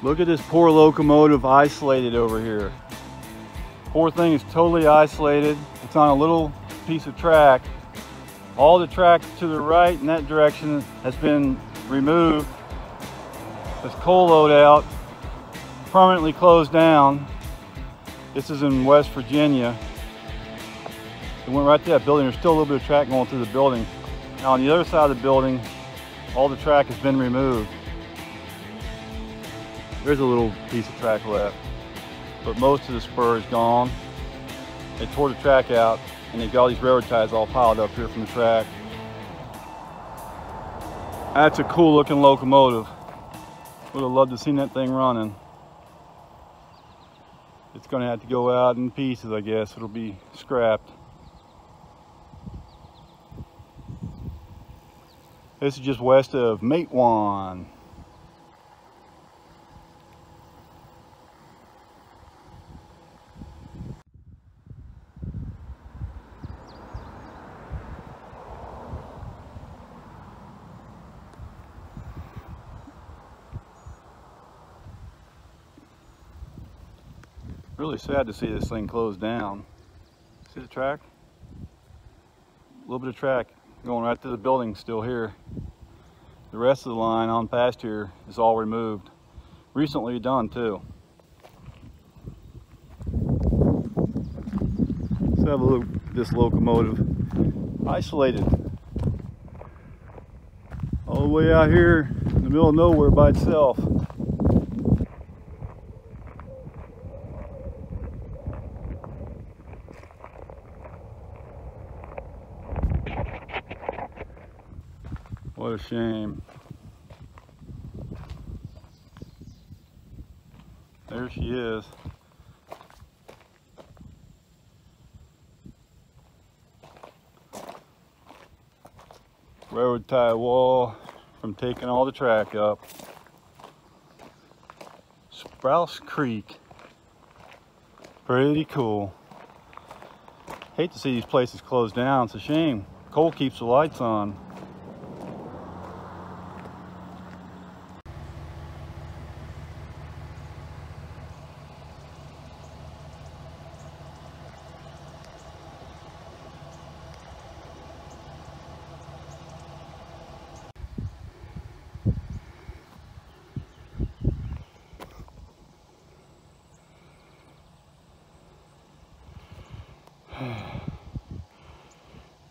Look at this poor locomotive isolated over here. Poor thing is totally isolated. It's on a little piece of track. All the track to the right in that direction has been removed. This coal load out, permanently closed down. This is in West Virginia. It went right to that building. There's still a little bit of track going through the building. Now on the other side of the building, all the track has been removed. There's a little piece of track left, but most of the spur is gone. They tore the track out and they got all these railroad ties all piled up here from the track. That's a cool looking locomotive. Would have loved to seen that thing running. It's gonna have to go out in pieces, I guess. It'll be scrapped. This is just west of Matewan. Really sad to see this thing closed down. See the track? A little bit of track going right to the building still here. The rest of the line on past here is all removed. Recently done too. Let's have a look at this locomotive. Isolated. All the way out here in the middle of nowhere by itself. What a shame. There she is. Railroad tie wall from taking all the track up. Sprouse Creek. Pretty cool. Hate to see these places closed down. It's a shame. Coal keeps the lights on.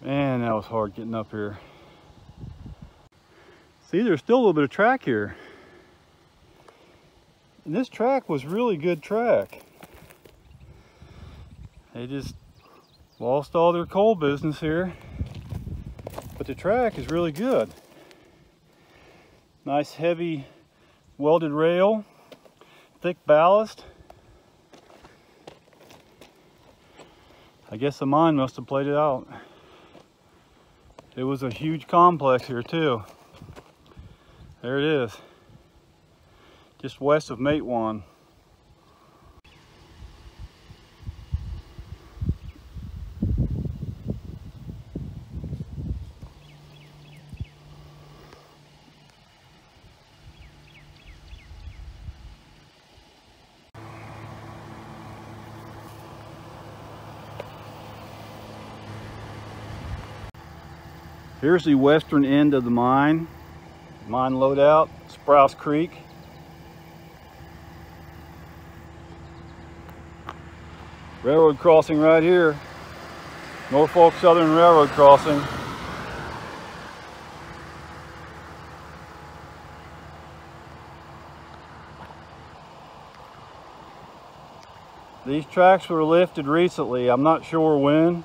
Man, that was hard getting up here. See, there's still a little bit of track here. And this track was really good track. They just lost all their coal business here. But the track is really good. Nice heavy welded rail, thick ballast. I guess the mine must have played it out. It was a huge complex here too. There it is. Just west of Matewan. Here's the western end of the mine. Mine loadout, Sprouse Creek. Railroad crossing right here. Norfolk Southern Railroad crossing. These tracks were lifted recently. I'm not sure when.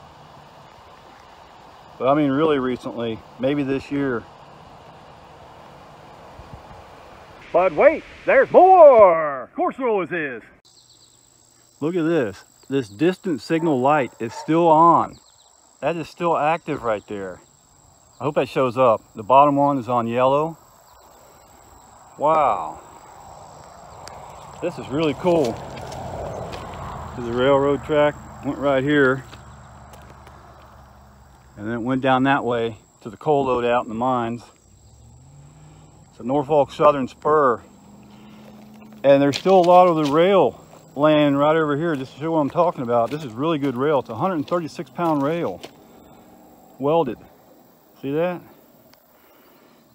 But I mean really recently, maybe this year. But wait, there's more! Of course there always is. Look at this. This distant signal light is still on. That is still active right there. I hope that shows up. The bottom one is on yellow. Wow. This is really cool. The railroad track went right here. And then it went down that way to the coal load out in the mines. It's a Norfolk Southern spur. And there's still a lot of the rail laying right over here just to show what I'm talking about. This is really good rail. It's 136 pound rail, welded. See that?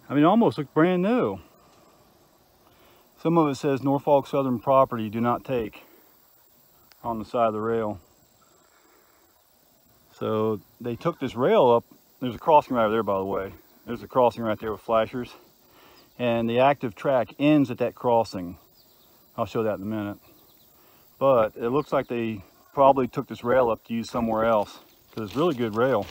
I mean, almost looks brand new. Some of it says Norfolk Southern property do not take on the side of the rail. So they took this rail up. There's a crossing right there, by the way. There's a crossing right there with flashers. And the active track ends at that crossing. I'll show that in a minute. But it looks like they probably took this rail up to use somewhere else because it's really good rail.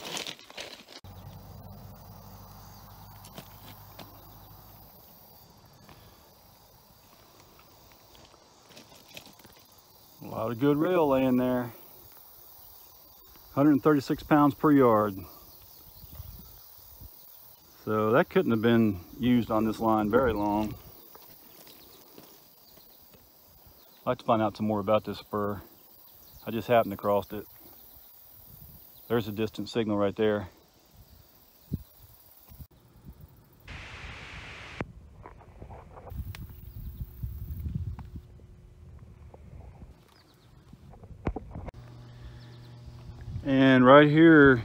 A lot of good rail laying there. 136 pounds per yard. So that couldn't have been used on this line very long. I'd like to find out some more about this spur. I just happened to cross it. There's a distant signal right there. And right here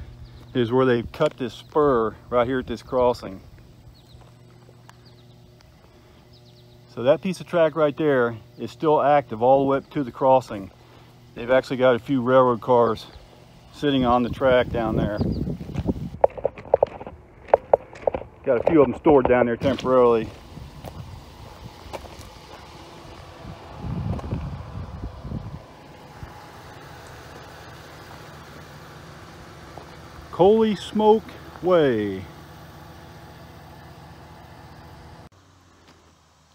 is where they cut this spur right here at this crossing. So that piece of track right there is still active all the way up to the crossing. They've actually got a few railroad cars sitting on the track down there. Got a few of them stored down there temporarily. Coley Smoke Way.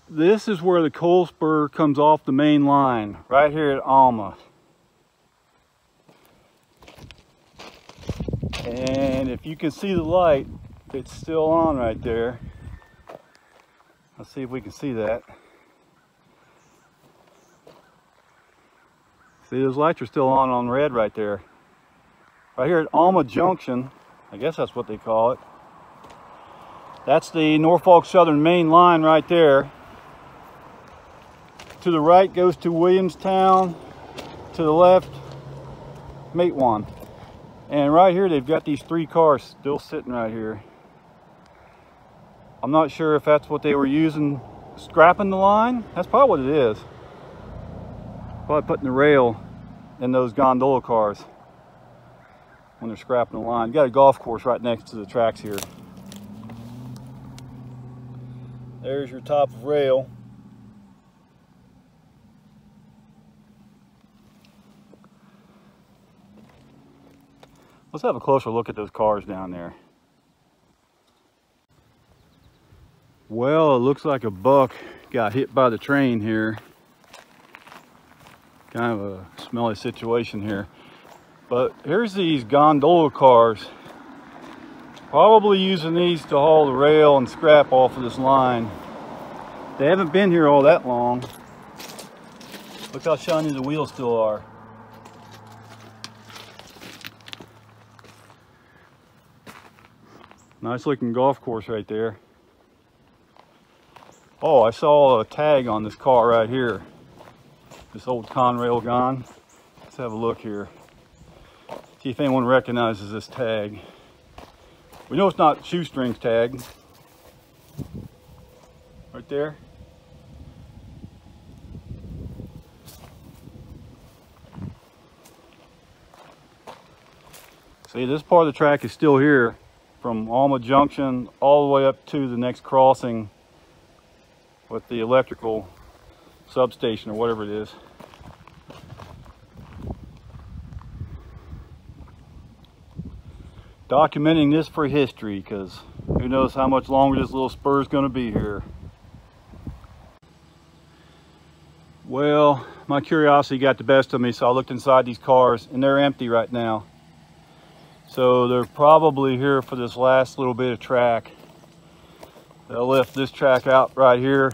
This is where the coal spur comes off the main line, right here at Alma. And if you can see the light, it's still on right there. Let's see if we can see that. See, those lights are still on on red right there right here at Alma Junction. I guess that's what they call it. That's the Norfolk Southern main line right there. To the right goes to Williamson. To the left, Matewan. And right here, they've got these three cars still sitting right here. I'm not sure if that's what they were using, scrapping the line. That's probably what it is. Probably putting the rail in those gondola cars when they're scrapping the line. You got a golf course right next to the tracks here. There's your top of rail. Let's have a closer look at those cars down there. Well, it looks like a buck got hit by the train here. Kind of a smelly situation here. But here's these gondola cars. Probably using these to haul the rail and scrap off of this line. They haven't been here all that long. Look how shiny the wheels still are. Nice looking golf course right there. Oh, I saw a tag on this car right here. This old Conrail gone. Let's have a look here. See if anyone recognizes this tag. We know it's not shoestrings tag. Right there. See, this part of the track is still here from Alma Junction all the way up to the next crossing with the electrical substation or whatever it is. Documenting this for history because who knows how much longer this little spur is going to be here. Well, my curiosity got the best of me, so I looked inside these cars, and they're empty right now. So they're probably here for this last little bit of track. They'll lift this track out right here,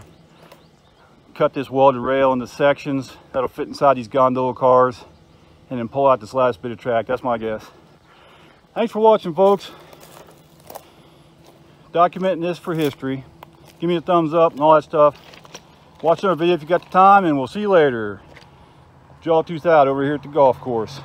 cut this welded rail into sections that'll fit inside these gondola cars, and then pull out this last bit of track. That's my guess. Thanks for watching, folks. Documenting this for history. Give me a thumbs up and all that stuff. Watch our video if you got the time, and we'll see you later. Jaw tooth out over here at the golf course.